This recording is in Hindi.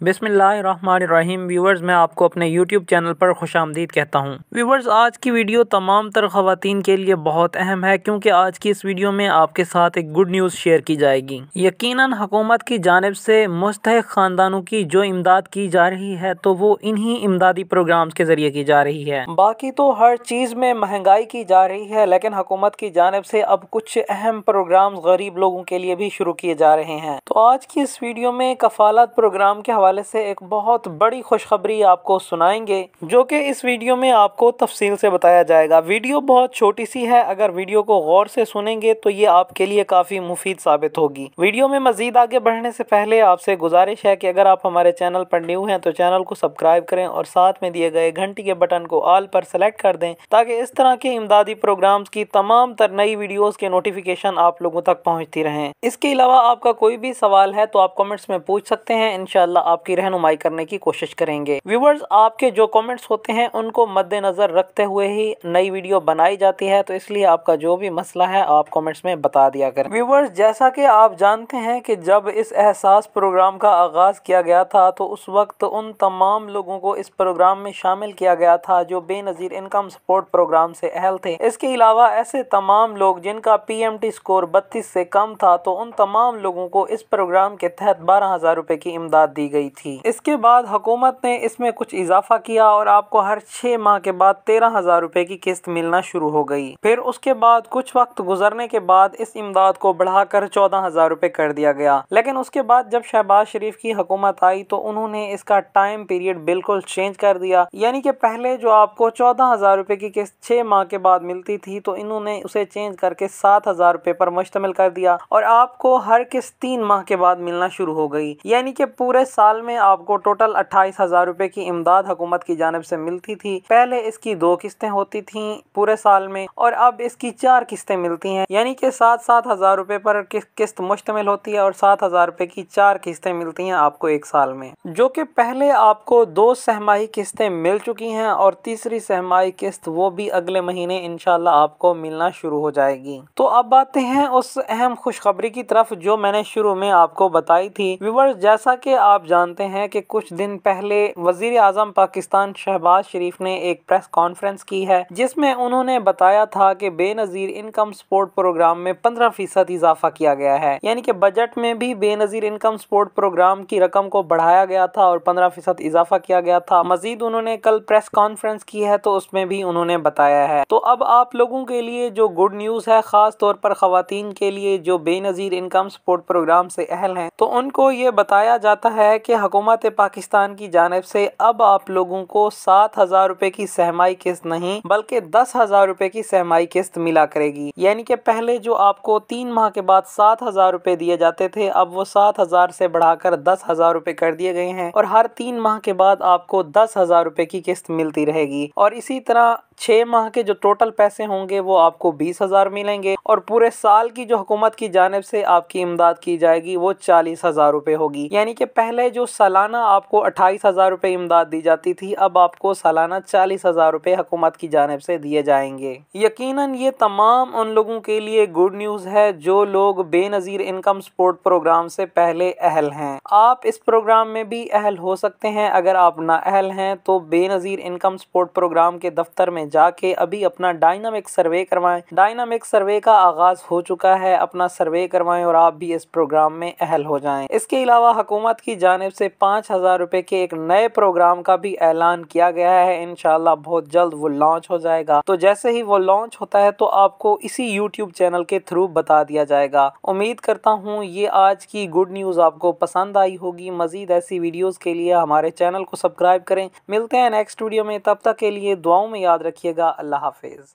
बिसमीम व्यूवर्स मैं आपको अपने यूट्यूब चैनल पर खुश आमदीद कहता हूँ। व्यूवर्स आज की वीडियो तमाम तर ख़वातीन के लिए बहुत अहम है, क्योंकि आज की इस वीडियो में आपके साथ एक गुड न्यूज़ शेयर की जाएगी। यकीनन, हुकूमत की जानब से मुस्तक ख़ानदानों की जो इमदाद की जा रही है तो वो इन्हीं इमदादी प्रोग्राम्स के ज़रिए की जा रही है। बाकी तो हर चीज़ में महँगाई की जा रही है, लेकिन हुकूमत की जानब से अब कुछ अहम प्रोग्राम गरीब लोगों के लिए भी शुरू किए जा रहे हैं। तो आज की इस वीडियो में कफालत प्रोग्राम के हवाले से एक बहुत बड़ी खुशखबरी आपको सुनाएँगे, जो कि इस वीडियो में आपको तफसील से बताया जाएगा। वीडियो बहुत छोटी सी है, अगर वीडियो को गौर से सुनेंगे तो ये आपके लिए काफ़ी मुफीद साबित होगी। वीडियो में मजीद आगे बढ़ने से पहले आपसे गुजारिश है कि अगर आप हमारे चैनल पर न्यू हैं तो चैनल को सब्सक्राइब करें और साथ में दिए गए घंटी के बटन को आल पर सेलेक्ट कर दें, ताकि इस तरह के इमदादी प्रोग्राम्स की तमाम तर नई वीडियोस के नोटिफिकेशन आप लोगों तक पहुँचती रहें। इसके अलावा आपका कोई भी सवाल है तो आप कमेंट्स में पूछ सकते हैं। इनशाला आपकी रहनुमाई करने की कोशिश करेंगे। व्यूवर्स आपके जो कमेंट्स होते हैं, उनको मद्देनजर रखते हुए ही नई वीडियो बनाई जाती है तो इसलिए आपका जो भी मसला है, आप कमेंट्स में बता दिया करें। व्यूवर्स जैसा कि आप जानते हैं कि जब इस एहसास प्रोग्राम का आगाज़ किया गया था तो उस वक्त उन तमाम लोगों को इस प्रोग्राम में शामिल किया गया था, जो बेनजीर इनकम सपोर्ट प्रोग्राम से अहल थे। इसके अलावा ऐसे तमाम लोग, जिनका पीएमटी स्कोर बत्तीस से कम था तो उन तमाम लोगों को इस प्रोग्राम के तहत बारह हज़ार रूपए की इमदाद दी गई थी। इसके बाद हुकूमत ने इसमें कुछ इजाफा किया और आपको हर छह माह के बाद तेरह हज़ार रूपए की किस्त मिलना शुरू हो गई। फिर उसके बाद कुछ वक्त गुजरने के बाद इस इमदाद को बढ़ाकर चौदह हज़ार रूपए कर दिया गया। लेकिन उसके बाद जब शहबाज शरीफ की हुकूमत आई तो उन्होंने इसका टाइम पीरियड बिल्कुल चेंज कर दिया। यानी कि पहले जो आपको चौदह हज़ार रूपए की किस्त छह माह के बाद मिलती थी तो इन्होंने उसे चेंज करके सात हज़ार रूपए पर मुश्तमिल कर दिया और आपको हर किस्त तीन माह के बाद मिलना शुरू हो गई। यानी कि पूरे साल में आपको टोटल अट्ठाईस हज़ार रूपए की इमदाद हुकूमत की जानब से मिलती थी। पहले इसकी दो किस्तें होती थी पूरे साल में और अब इसकी चार किस्तें मिलती हैं। यानी कि सात सात हज़ार रूपए पर किस्त मुश्तमिल होती है और सात हज़ार रूपए की चार किस्तें मिलती हैं आपको एक साल में। जो कि पहले आपको दो सहमाही किस्तें मिल चुकी हैं और तीसरी सहमाही किस्त वो भी अगले महीने इनशाला आपको मिलना शुरू हो जाएगी। तो अब आते हैं उस अहम खुशखबरी की तरफ़ जो मैंने शुरू में आपको बताई थी। व्यूवर्स जैसा कि आप जानते हैं कि कुछ दिन पहले वज़ीर आज़म पाकिस्तान शहबाज शरीफ ने एक प्रेस कॉन्फ्रेंस की है, जिसमें उन्होंने बताया था कि बेनजीर इनकम सपोर्ट प्रोग्राम में पंद्रह फ़ीसद इजाफा किया गया है। यानी कि बजट में भी बेनजीर इनकम सपोर्ट प्रोग्राम की रकम को बढ़ाया गया था और पंद्रह फ़ीसद इजाफा किया गया था। मजीद उन्होंने कल प्रेस कॉन्फ्रेंस की है तो उसमें भी उन्होंने बताया है। तो अब आप लोगों के लिए जो गुड न्यूज़ है, खास तौर पर खातन के लिए जो बेनजीर इनकम सपोर्ट प्रोग्राम से अहल हैं तो उनको ये बताया जाता है कि हुकूमत पाकिस्तान की जानब से अब आप लोगों को सात हज़ार रूपए की सहमाई किस्त नहीं, बल्कि दस हज़ार रूपए की सहमाई किस्त मिला करेगी। यानी कि पहले जो आपको तीन माह के बाद सात हज़ार रूपए दिए जाते थे, अब वो सात हज़ार से बढ़ाकर दस हज़ार रूपए कर दिए गए हैं, और हर तीन माह के बाद आपको दस हज़ार रूपए की किस्त मिलती रहेगी। और इसी तरह छह माह के जो टोटल पैसे होंगे वो आपको बीस हज़ार मिलेंगे और पूरे साल की जो हुकूमत की जानब से आपकी इमदाद की जाएगी वो चालीस हज़ार रूपए होगी। यानी कि पहले जो सालाना आपको अट्ठाईस हज़ार रूपए इमदाद दी जाती थी, अब आपको सालाना चालीस हज़ार रूपए हुकूमत की जानब से दिए जाएँगे। यकीनन ये तमाम उन लोगों के लिए गुड न्यूज़ है जो लोग बेनजीर इनकम सपोर्ट प्रोग्राम से पहले अहल हैं। आप इस प्रोग्राम में भी अहल हो सकते हैं। अगर आप ना अहल हैं तो बेनजीर इनकम सपोर्ट प्रोग्राम के दफ्तर में जाके अभी अपना डायनामिक सर्वे करवाएँ। डायनामिक सर्वे का आगाज़ हो चुका है। अपना सर्वे करवाएँ और आप भी इस प्रोग्राम में अहल हो जाएँ। इसके अलावा हुकूमत की जानब से पाँच हज़ार रुपए के एक नए प्रोग्राम का भी ऐलान किया गया है। इनशाला बहुत जल्द वो लॉन्च हो जाएगा। तो जैसे ही वो लॉन्च होता है तो आपको इसी यूट्यूब चैनल के थ्रू बता दिया जाएगा। उम्मीद करता हूँ, ये आज की गुड न्यूज़ आपको पसंद आई होगी। मजीद ऐसी वीडियोस के लिए हमारे चैनल को सब्सक्राइब करें। मिलते हैं नेक्स्ट वीडियो में। तब तक के लिए दुआओं में याद रखिएगा। अल्लाह हाफिज़।